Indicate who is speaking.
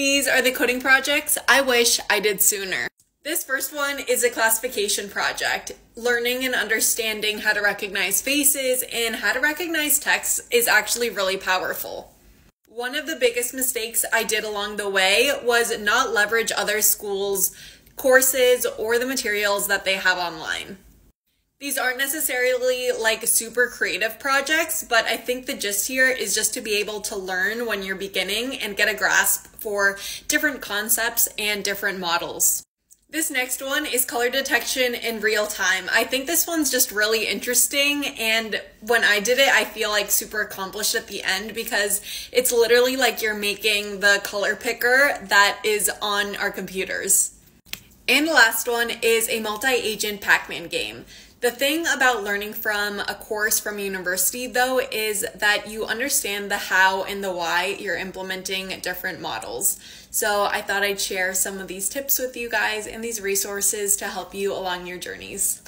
Speaker 1: These are the coding projects I wish I did sooner. This first one is a classification project. Learning and understanding how to recognize faces and how to recognize text is actually really powerful. One of the biggest mistakes I did along the way was not leverage other schools' courses or the materials that they have online. These aren't necessarily like super creative projects, but I think the gist here is just to be able to learn when you're beginning and get a grasp for different concepts and different models. This next one is color detection in real time. I think this one's just really interesting and when I did it I feel like super accomplished at the end because it's literally like you're making the color picker that is on our computers. And the last one is a multi-agent Pac-Man game. The thing about learning from a course from university, though, is that you understand the how and the why you're implementing different models. So I thought I'd share some of these tips with you guys and these resources to help you along your journeys.